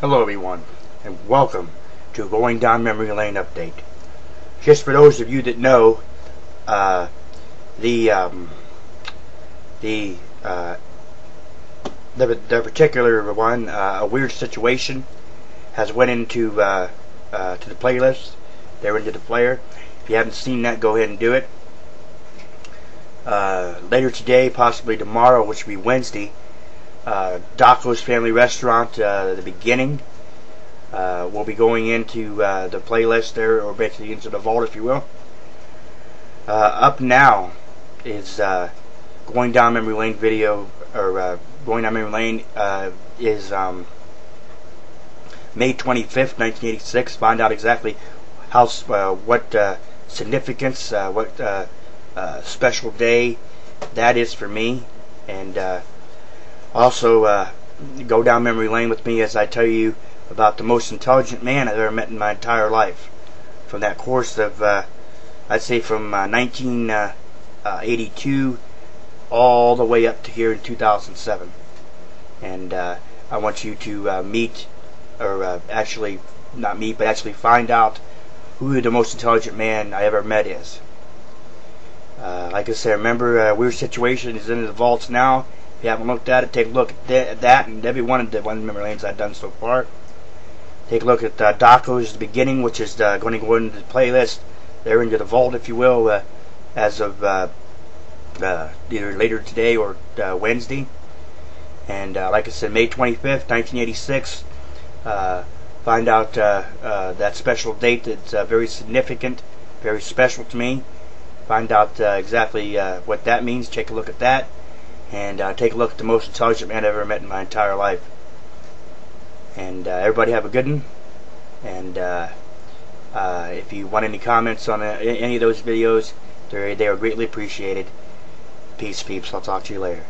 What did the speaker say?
Hello everyone, and welcome to a Going Down Memory Lane update. Just for those of you that know, uh, the, um, the, uh, the, the particular one, uh, a weird situation, has went into, uh, uh, to the playlist. They're into the player. If you haven't seen that, go ahead and do it. Uh, later today, possibly tomorrow, which will be Wednesday, uh, Family Restaurant, uh, the beginning. Uh, we'll be going into uh, the playlist there, or basically into the vault, if you will. Uh, up now is uh, going down memory lane video, or going down memory lane is um, May 25th, 1986. Find out exactly how, what significance, what special day that is for me, and also, uh, go down memory lane with me as I tell you about the most intelligent man I've ever met in my entire life. From that course of, uh, I'd say from uh, 1982 all the way up to here in 2007. And uh, I want you to uh, meet, or uh, actually, not meet, but actually find out who the most intelligent man I ever met is. Uh, like I said, remember, uh, Weird Situation is in the vaults now. If you haven't looked at it, take a look at that and every one of the one memory lanes I've done so far. Take a look at uh, Daco's beginning, which is uh, going to go into the playlist. They're into the vault, if you will, uh, as of uh, uh, either later today or uh, Wednesday. And uh, like I said, May 25th, 1986. Uh, find out that special date that's very significant, very special to me. Find out exactly what that means. Take a look at that and uh, take a look at the most intelligent man I've ever met in my entire life. And uh, everybody have a good one. And uh, uh, if you want any comments on uh, any of those videos, they they are greatly appreciated. Peace, peeps. I'll talk to you later.